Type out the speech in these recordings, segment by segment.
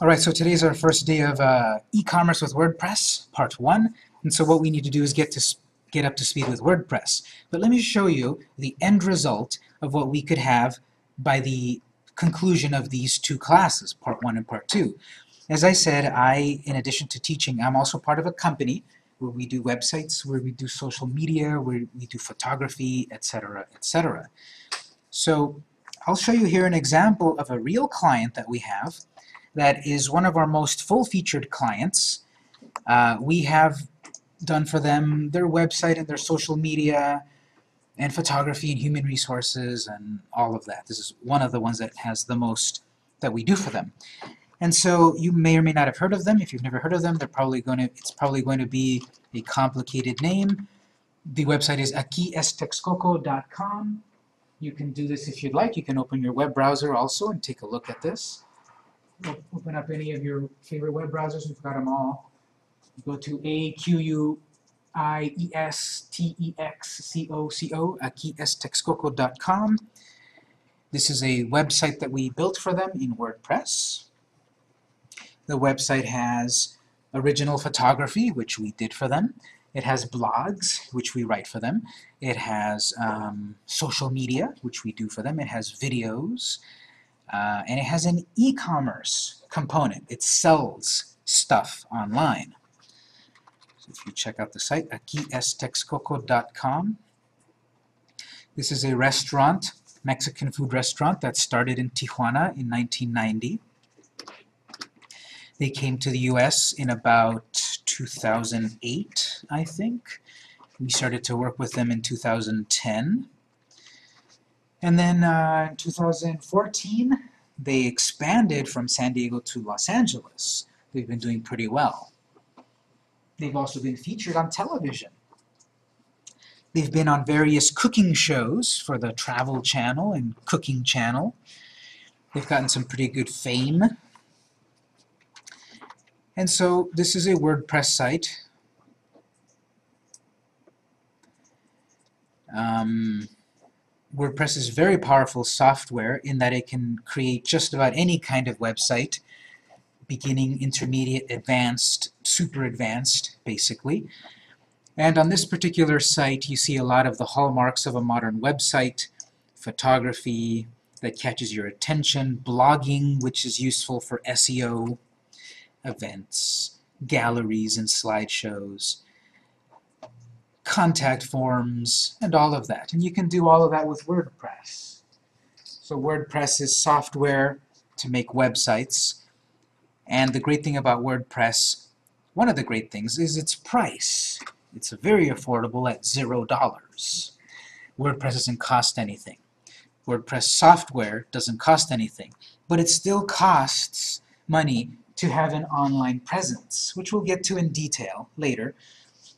All right, so today's our first day of uh, e-commerce with WordPress, part one. And so what we need to do is get to get up to speed with WordPress. But let me show you the end result of what we could have by the conclusion of these two classes, part one and part two. As I said, I, in addition to teaching, I'm also part of a company where we do websites, where we do social media, where we do photography, etc., etc. So I'll show you here an example of a real client that we have that is one of our most full-featured clients. Uh, we have done for them their website and their social media and photography and human resources and all of that. This is one of the ones that has the most that we do for them. And so you may or may not have heard of them. If you've never heard of them, they're probably going to it's probably going to be a complicated name. The website is aquiestexcoco.com. You can do this if you'd like. You can open your web browser also and take a look at this. Open up any of your favorite web browsers. We've got them all. Go to A Q U I E S T E X C O C O, aquiestexcoco.com. This is a website that we built for them in WordPress. The website has original photography, which we did for them. It has blogs, which we write for them. It has um, social media, which we do for them. It has videos. Uh, and it has an e-commerce component. It sells stuff online. So if you check out the site, aquiestexcoco.com, this is a restaurant, Mexican food restaurant that started in Tijuana in 1990. They came to the US in about 2008, I think. We started to work with them in 2010. And then uh, in 2014, they expanded from San Diego to Los Angeles. They've been doing pretty well. They've also been featured on television. They've been on various cooking shows for the Travel Channel and Cooking Channel. They've gotten some pretty good fame. And so this is a WordPress site. Um, WordPress is very powerful software in that it can create just about any kind of website, beginning, intermediate, advanced, super advanced, basically. And on this particular site, you see a lot of the hallmarks of a modern website, photography that catches your attention, blogging, which is useful for SEO, events, galleries and slideshows, contact forms, and all of that. And you can do all of that with WordPress. So WordPress is software to make websites. And the great thing about WordPress, one of the great things, is its price. It's very affordable at zero dollars. WordPress doesn't cost anything. WordPress software doesn't cost anything, but it still costs money to have an online presence, which we'll get to in detail later.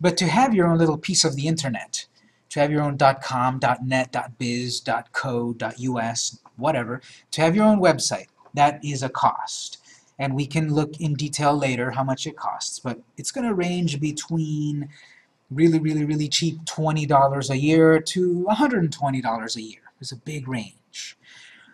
But to have your own little piece of the internet, to have your own .com, .net, .biz, .co, .us, whatever, to have your own website, that is a cost. And we can look in detail later how much it costs, but it's going to range between really, really, really cheap $20 a year to $120 a year. There's a big range.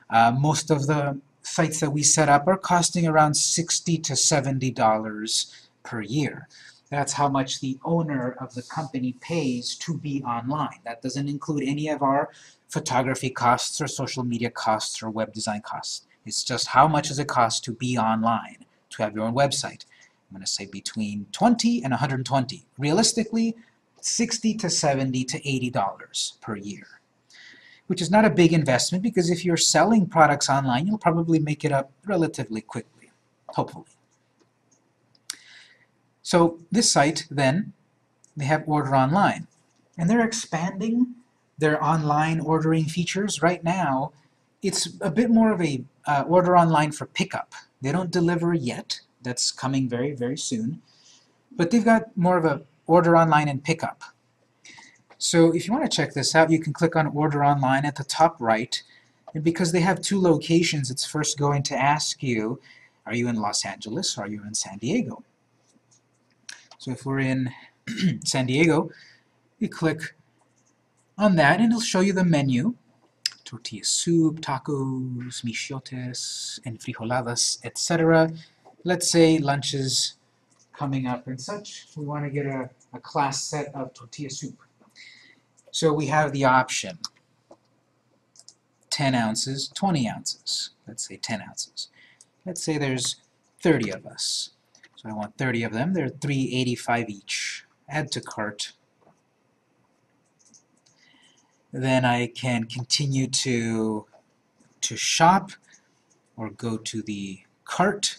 Uh, most of the sites that we set up are costing around 60 to $70 per year. That's how much the owner of the company pays to be online. That doesn't include any of our photography costs or social media costs or web design costs. It's just how much does it cost to be online, to have your own website. I'm going to say between 20 and 120. Realistically, 60 to 70 to 80 dollars per year which is not a big investment because if you're selling products online, you'll probably make it up relatively quickly, hopefully. So this site then, they have order online, and they're expanding their online ordering features. Right now, it's a bit more of a uh, order online for pickup. They don't deliver yet. That's coming very, very soon. But they've got more of a order online and pickup. So if you want to check this out, you can click on Order Online at the top right. And because they have two locations, it's first going to ask you, are you in Los Angeles or are you in San Diego? So if we're in San Diego, you click on that and it'll show you the menu. Tortilla soup, tacos, mixiotes, enfrijoladas, etc. let's say lunch is coming up and such, we want to get a, a class set of tortilla soup. So we have the option 10 ounces, 20 ounces. Let's say 10 ounces. Let's say there's 30 of us. I want 30 of them. They're 385 each. Add to cart. Then I can continue to to shop or go to the cart.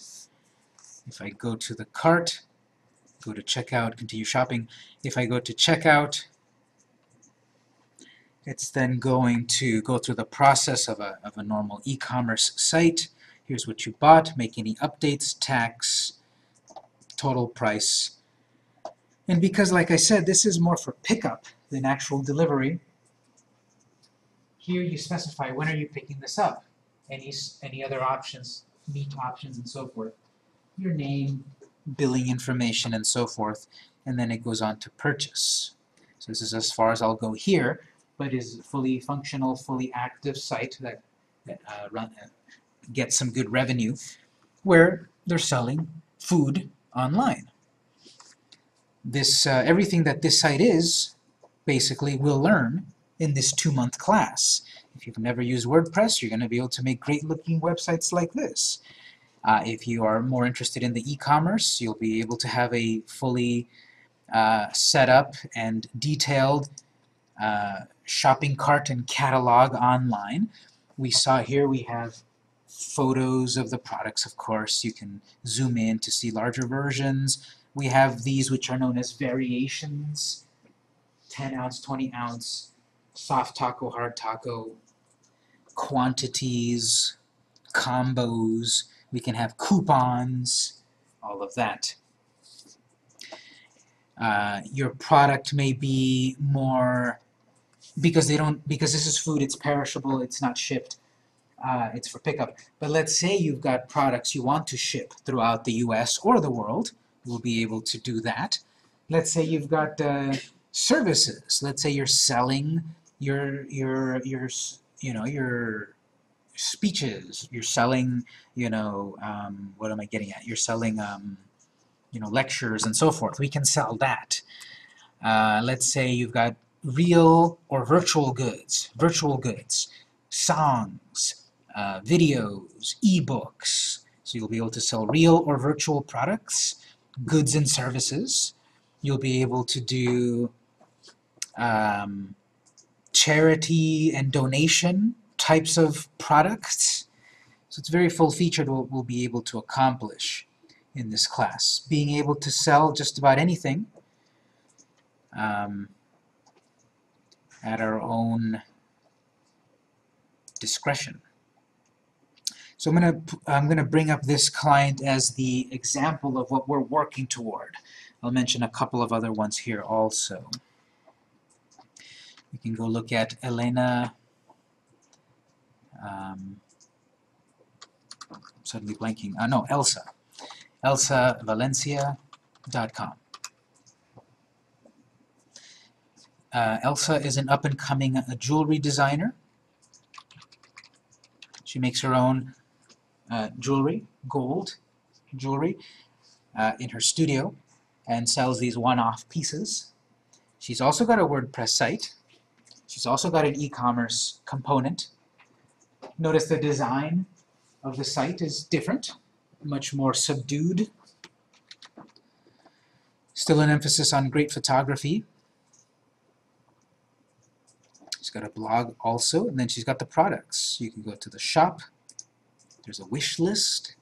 If I go to the cart, go to checkout, continue shopping. If I go to checkout, it's then going to go through the process of a, of a normal e-commerce site. Here's what you bought, make any updates, tax, total price. And because, like I said, this is more for pickup than actual delivery, here you specify when are you picking this up, any, any other options, meat options and so forth, your name, billing information and so forth, and then it goes on to purchase. So this is as far as I'll go here, but is a fully functional, fully active site that, that uh, run, uh, gets some good revenue, where they're selling food online. This, uh, everything that this site is, basically, we'll learn in this two-month class. If you've never used WordPress, you're going to be able to make great-looking websites like this. Uh, if you are more interested in the e-commerce, you'll be able to have a fully uh, set up and detailed uh, shopping cart and catalog online. We saw here we have photos of the products, of course. You can zoom in to see larger versions. We have these which are known as variations, 10 ounce, 20 ounce, soft taco, hard taco, quantities, combos, we can have coupons, all of that. Uh, your product may be more because they don't because this is food it's perishable it's not shipped uh, it's for pickup. But let's say you've got products you want to ship throughout the US or the world we'll be able to do that. Let's say you've got uh, services. Let's say you're selling your your your you know your speeches. You're selling you know um, what am I getting at? You're selling um, you know lectures and so forth. We can sell that. Uh, let's say you've got real or virtual goods, virtual goods, songs, uh, videos, ebooks. So you'll be able to sell real or virtual products, goods and services. You'll be able to do um, charity and donation types of products. So it's very full-featured what we'll be able to accomplish in this class. Being able to sell just about anything. Um, at our own discretion. So I'm going to I'm going to bring up this client as the example of what we're working toward. I'll mention a couple of other ones here also. You can go look at Elena. Um, suddenly blanking. Uh, no, Elsa. ElsaValencia.com. Uh, Elsa is an up-and-coming jewelry designer. She makes her own uh, jewelry, gold jewelry, uh, in her studio and sells these one-off pieces. She's also got a WordPress site. She's also got an e-commerce component. Notice the design of the site is different, much more subdued. Still an emphasis on great photography, She's got a blog also, and then she's got the products. You can go to the shop. There's a wish list.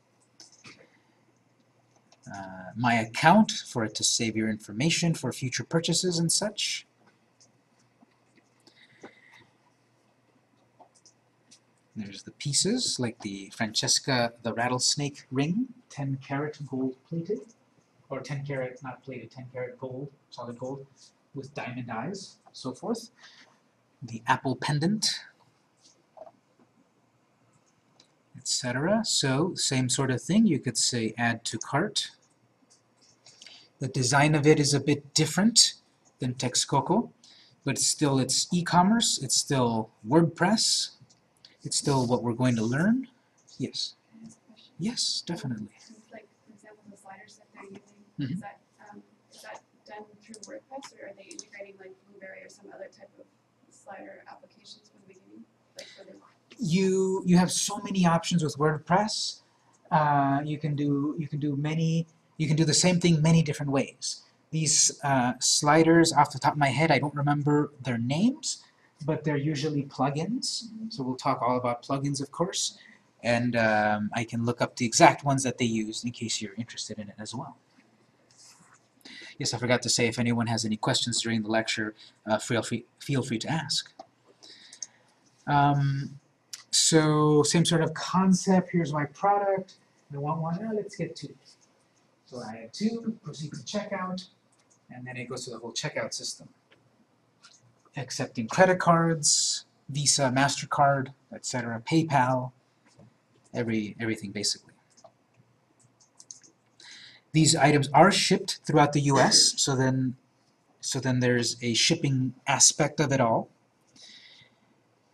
Uh, my account for it to save your information for future purchases and such. There's the pieces, like the Francesca the Rattlesnake ring, 10 karat gold plated, or 10 karat, not plated, 10 karat gold, solid gold, with diamond eyes, so forth the Apple pendant, etc. So, same sort of thing. You could say add to cart. The design of it is a bit different than Texcoco, but still it's e-commerce, it's still WordPress, it's still what we're going to learn. Yes. Yes, definitely. Like. Is that, um, is that done through WordPress or are they integrating like Blueberry or some other type of slider applications from the beginning? Like you you have so many options with WordPress. Uh, you can do you can do many you can do the same thing many different ways. These uh, sliders, off the top of my head, I don't remember their names, but they're usually plugins. So we'll talk all about plugins, of course, and um, I can look up the exact ones that they use in case you're interested in it as well. Yes, I forgot to say if anyone has any questions during the lecture, uh, feel free feel free to ask. Um, so same sort of concept. Here's my product. I want one. Now let's get two. So I add two. Proceed to checkout, and then it goes to the whole checkout system. Accepting credit cards, Visa, Mastercard, etc. PayPal, every everything basically. These items are shipped throughout the U.S. So then, so then there's a shipping aspect of it all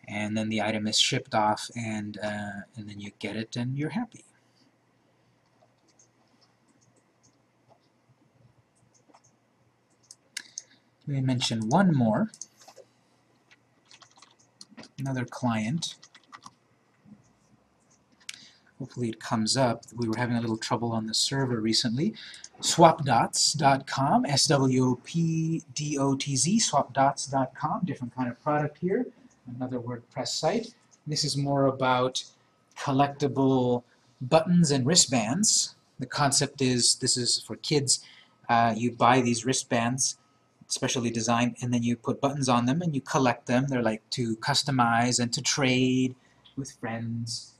and then the item is shipped off and uh, and then you get it and you're happy. Let me mention one more. Another client. Hopefully it comes up. We were having a little trouble on the server recently. Swopdotz.com, S-W-O-P-D-O-T-Z, swopdotz.com, different kind of product here another WordPress site. This is more about collectible buttons and wristbands. The concept is, this is for kids, uh, you buy these wristbands, specially designed, and then you put buttons on them and you collect them. They're like to customize and to trade with friends.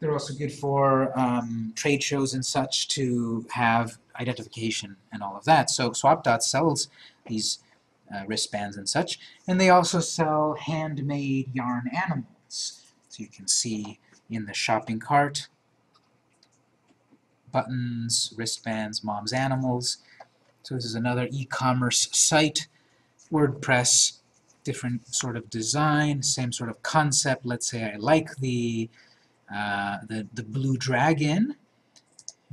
They're also good for um, trade shows and such to have identification and all of that. So SwopDot sells these uh, wristbands and such. And they also sell handmade yarn animals. So you can see in the shopping cart, buttons, wristbands, mom's animals. So this is another e-commerce site, WordPress, different sort of design, same sort of concept. Let's say I like the, uh, the, the blue dragon.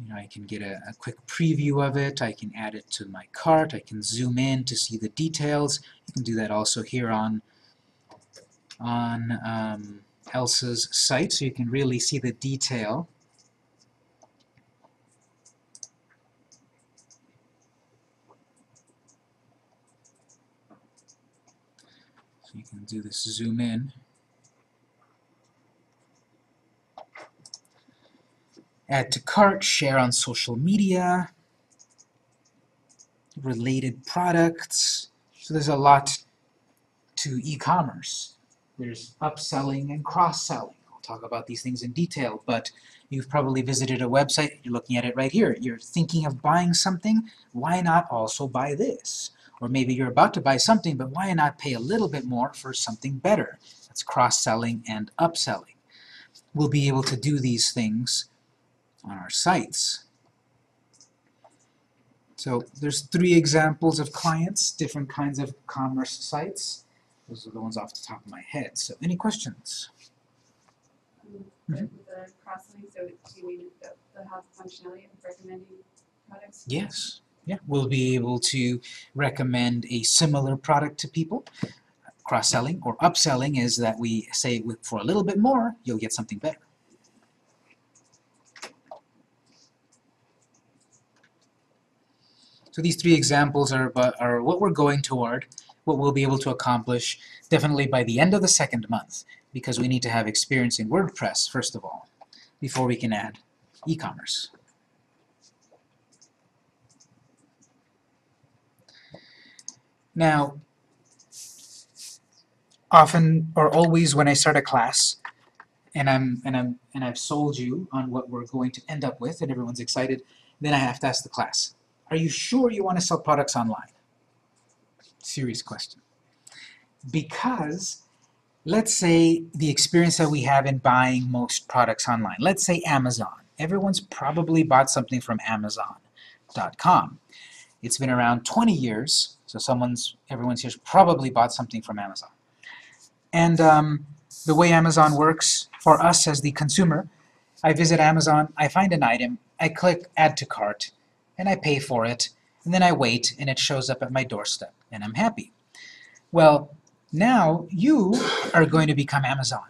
You know, I can get a, a, quick preview of it, I can add it to my cart, I can zoom in to see the details. You can do that also here on, on um, Elsa's site, so you can really see the detail. So you can do this zoom in. Add to cart, share on social media, related products. So there's a lot to e-commerce. There's upselling and cross-selling. I'll talk about these things in detail, but you've probably visited a website, you're looking at it right here. You're thinking of buying something, why not also buy this? Or maybe you're about to buy something, but why not pay a little bit more for something better? That's cross-selling and upselling. We'll be able to do these things on our sites. So there's three examples of clients, different kinds of commerce sites. Those are the ones off the top of my head. So any questions? with the cross-selling, so do you mean the, the have functionality of recommending products? Yes. Yeah, we'll be able to recommend a similar product to people. Cross-selling or upselling is that we say for a little bit more, you'll get something better. So these three examples are, are what we're going toward, what we'll be able to accomplish definitely by the end of the second month, because we need to have experience in WordPress, first of all, before we can add e-commerce. Now, often or always when I start a class, and I'm and I'm and I've sold you on what we're going to end up with, and everyone's excited, then I have to ask the class, are you sure you want to sell products online? Serious question. Because let's say the experience that we have in buying most products online, let's say Amazon. Everyone's probably bought something from Amazon.com. It's been around 20 years, so someone's, everyone's here's probably bought something from Amazon. And um, the way Amazon works for us as the consumer, I visit Amazon, I find an item, I click Add to Cart, and I pay for it, and then I wait, and it shows up at my doorstep, and I'm happy. Well, now you are going to become Amazon.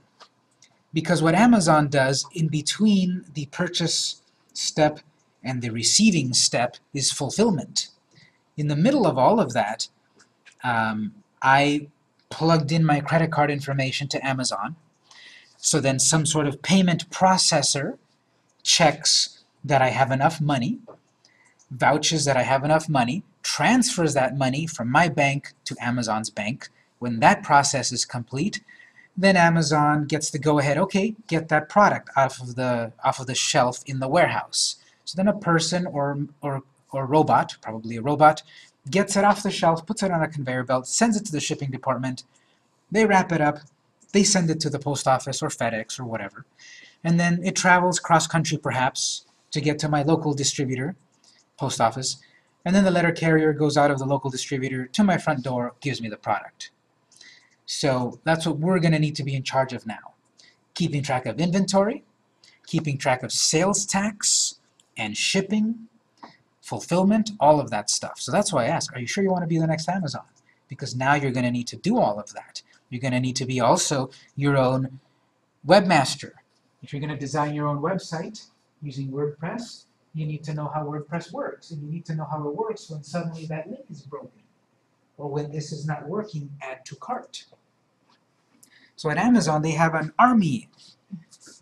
Because what Amazon does in between the purchase step and the receiving step is fulfillment. In the middle of all of that, um, I plugged in my credit card information to Amazon. So then some sort of payment processor checks that I have enough money, vouches that I have enough money, transfers that money from my bank to Amazon's bank. When that process is complete, then Amazon gets the go-ahead, okay, get that product off of the off of the shelf in the warehouse. So then a person or or or robot, probably a robot, gets it off the shelf, puts it on a conveyor belt, sends it to the shipping department. They wrap it up, they send it to the post office or FedEx or whatever. And then it travels cross country perhaps to get to my local distributor, post office. And then the letter carrier goes out of the local distributor to my front door, gives me the product. So that's what we're going to need to be in charge of now. Keeping track of inventory, keeping track of sales tax and shipping, fulfillment, all of that stuff. So that's why I ask, are you sure you want to be the next Amazon? Because now you're going to need to do all of that. You're going to need to be also your own webmaster. If you're going to design your own website using WordPress, you need to know how WordPress works. And you need to know how it works when suddenly that link is broken. Or when this is not working, add to cart. So at Amazon, they have an army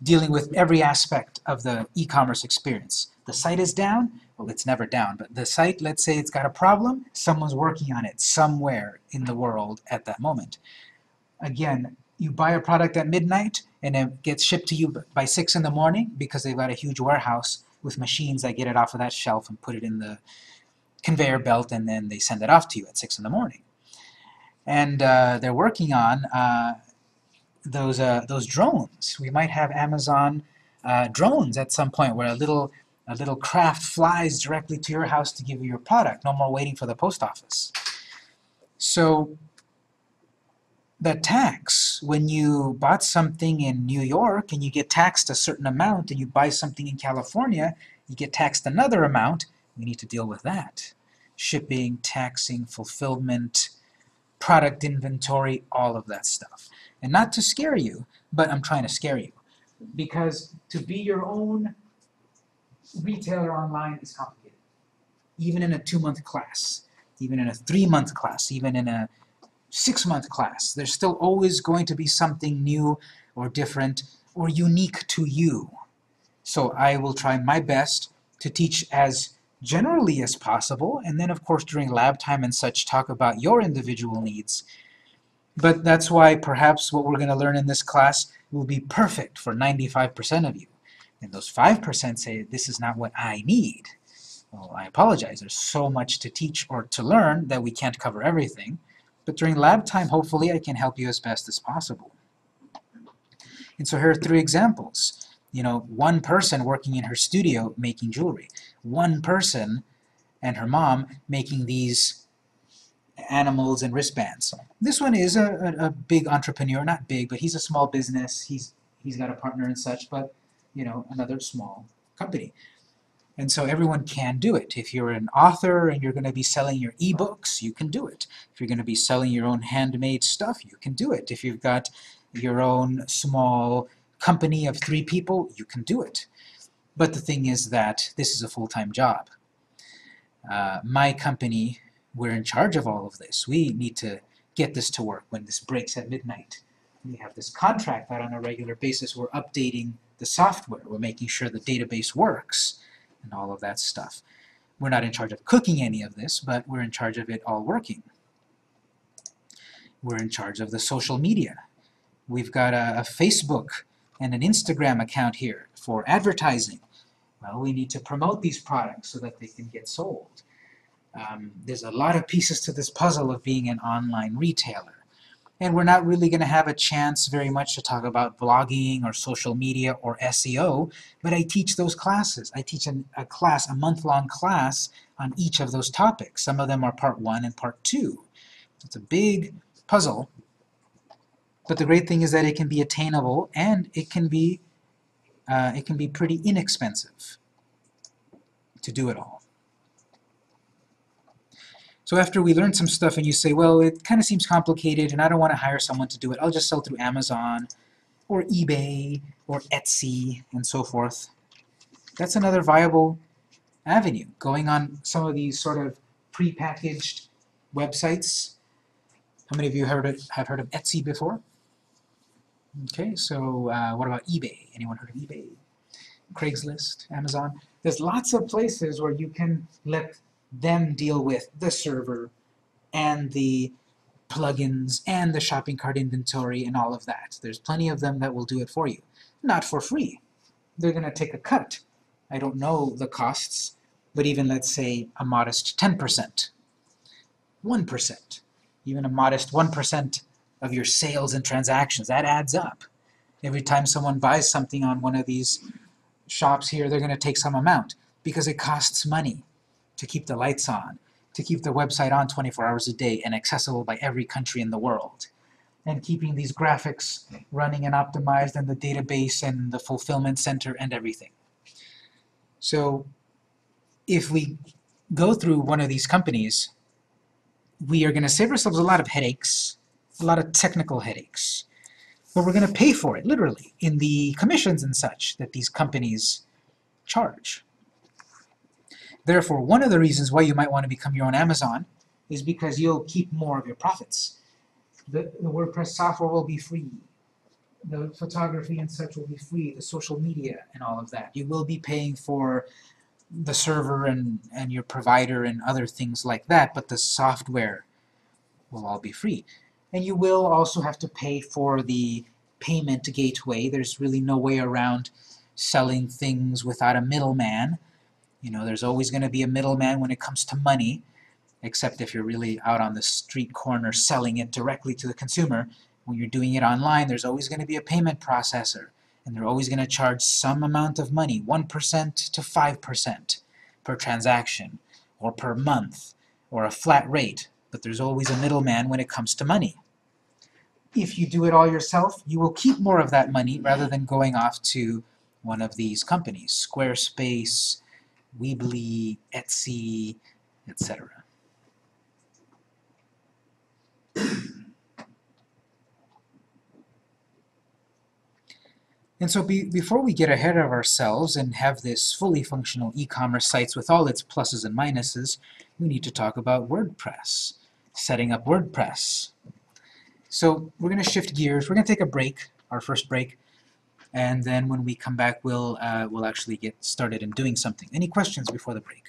dealing with every aspect of the e-commerce experience. The site is down, well, it's never down, but the site, let's say it's got a problem, someone's working on it somewhere in the world at that moment. Again, you buy a product at midnight and it gets shipped to you by 6 in the morning because they've got a huge warehouse with machines I get it off of that shelf and put it in the conveyor belt and then they send it off to you at 6 in the morning. And uh, they're working on uh, those, uh, those drones. We might have Amazon uh, drones at some point where a little, a little craft flies directly to your house to give you your product. No more waiting for the post office. So the tax, when you bought something in New York and you get taxed a certain amount and you buy something in California, you get taxed another amount, we need to deal with that. Shipping, taxing, fulfillment, product inventory, all of that stuff. And not to scare you, but I'm trying to scare you. Because to be your own retailer online is complicated. Even in a two-month class, even in a three-month class, even in a six-month class, there's still always going to be something new or different or unique to you. So I will try my best to teach as generally as possible, and then of course during lab time and such talk about your individual needs. But that's why perhaps what we're going to learn in this class will be perfect for 95% of you. And those 5% say, this is not what I need. Well, I apologize. There's so much to teach or to learn that we can't cover everything. But during lab time, hopefully I can help you as best as possible. And so here are three examples. You know, one person working in her studio making jewelry. One person and her mom making these animals and wristbands. This one is a, a, a, big entrepreneur, not big, but he's a small business. He's he's got a partner and such, but you know, another small company. And so everyone can do it. If you're an author and you're going to be selling your ebooks, you can do it. If you're going to be selling your own handmade stuff, you can do it. If you've got your own small company of three people, you can do it. But the thing is that this is a full-time job. Uh, my company, we're in charge of all of this. We need to get this to work when this breaks at midnight. We have this contract that on a regular basis we're updating the software. We're making sure the database works and all of that stuff. We're not in charge of cooking any of this, but we're in charge of it all working. We're in charge of the social media. We've got a, a Facebook and an Instagram account here for advertising. Well, we need to promote these products so that they can get sold. Um, there's a lot of pieces to this puzzle of being an online retailer. And we're not really going to have a chance very much to talk about blogging or social media or SEO, but I teach those classes. I teach an, a class, a month-long class on each of those topics. Some of them are part one and part two. It's a big puzzle, but the great thing is that it can be attainable and it can be uh, it can be pretty inexpensive to do it all. So after we learn some stuff and you say, well, it kind of seems complicated and I don't want to hire someone to do it, I'll just sell through Amazon or eBay or Etsy and so forth. That's another viable avenue, going on some of these sort of prepackaged websites. How many of you heard of, have heard of Etsy before? Okay, so uh, what about eBay? Anyone heard of eBay? Craigslist, Amazon? There's lots of places where you can let them deal with the server and the plugins and the shopping cart inventory and all of that. There's plenty of them that will do it for you. Not for free. They're going to take a cut. I don't know the costs, but even let's say a modest 10%, 1%, even a modest 1% of your sales and transactions, that adds up. Every time someone buys something on one of these shops here, they're going to take some amount because it costs money to keep the lights on, to keep the website on 24 hours a day and accessible by every country in the world. And keeping these graphics running and optimized and the database and the fulfillment center and everything. So if we go through one of these companies, we are going to save ourselves a lot of headaches, a lot of technical headaches. But we're going to pay for it, literally, in the commissions and such that these companies charge. Therefore, one of the reasons why you might want to become your own Amazon is because you'll keep more of your profits. The, the WordPress software will be free. The photography and such will be free. The social media and all of that. You will be paying for the server and, and your provider and other things like that, but the software will all be free. And you will also have to pay for the payment gateway. There's really no way around selling things without a middleman. You know, there's always going to be a middleman when it comes to money, except if you're really out on the street corner selling it directly to the consumer. When you're doing it online, there's always going to be a payment processor, and they're always going to charge some amount of money, 1% to 5% per transaction, or per month, or a flat rate, but there's always a middleman when it comes to money. If you do it all yourself, you will keep more of that money rather than going off to one of these companies, Squarespace, Weebly, Etsy, etc. And so be, before we get ahead of ourselves and have this fully functional e-commerce sites with all its pluses and minuses, we need to talk about WordPress, setting up WordPress. So we're going to shift gears. We're going to take a break, our first break, and then when we come back, we'll, uh, we'll actually get started in doing something. Any questions before the break?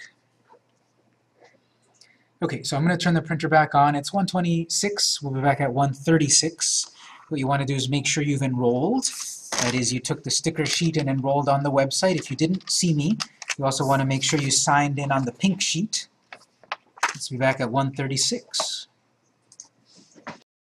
Okay, so I'm going to turn the printer back on. It's 126. We'll be back at 136. What you want to do is make sure you've enrolled. That is, you took the sticker sheet and enrolled on the website. If you didn't see me, you also want to make sure you signed in on the pink sheet. Let's be back at 136.